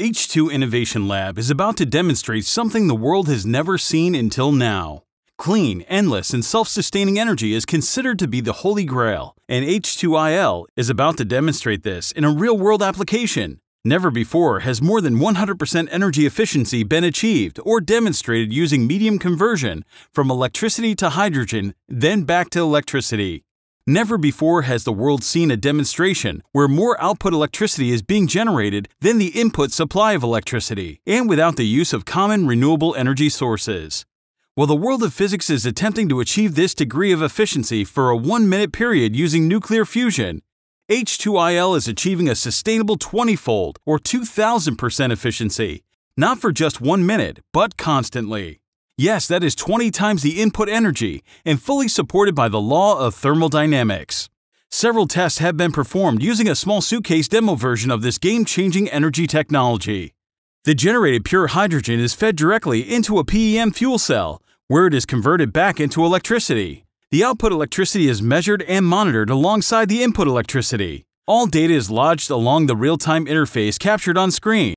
H2 Innovation Lab is about to demonstrate something the world has never seen until now. Clean, endless, and self sustaining energy is considered to be the holy grail, and H2IL is about to demonstrate this in a real world application. Never before has more than 100% energy efficiency been achieved or demonstrated using medium conversion from electricity to hydrogen, then back to electricity. Never before has the world seen a demonstration where more output electricity is being generated than the input supply of electricity, and without the use of common renewable energy sources. While the world of physics is attempting to achieve this degree of efficiency for a one minute period using nuclear fusion, H2IL is achieving a sustainable 20 fold or 2000% efficiency, not for just one minute, but constantly. Yes, that is 20 times the input energy and fully supported by the law of thermodynamics. Several tests have been performed using a small suitcase demo version of this game changing energy technology. The generated pure hydrogen is fed directly into a PEM fuel cell, where it is converted back into electricity. The output electricity is measured and monitored alongside the input electricity. All data is lodged along the real time interface captured on screen.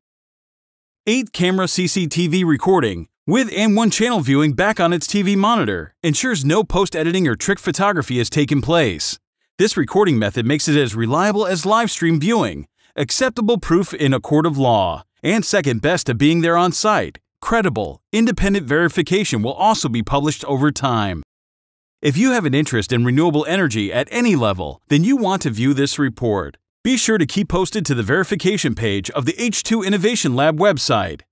8 camera CCTV recording with and one channel viewing back on its TV monitor ensures no post editing or trick photography has taken place. This recording method makes it as reliable as live stream viewing, acceptable proof in a court of law, and second best to being there on site. Credible, independent verification will also be published over time. If you have an interest in renewable energy at any level, then you want to view this report. Be sure to keep posted to the verification page of the H2 Innovation Lab website.